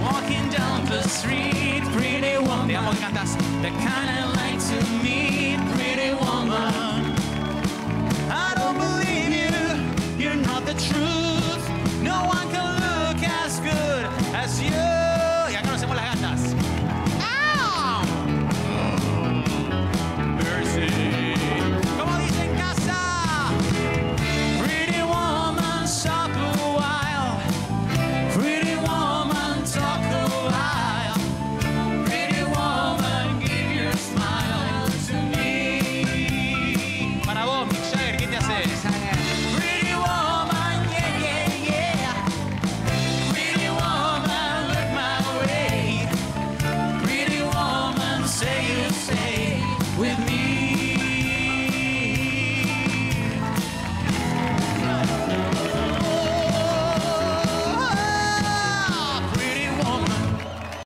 Walking down the street, pretty woman. Te que cantas. The kind I like to meet. with me.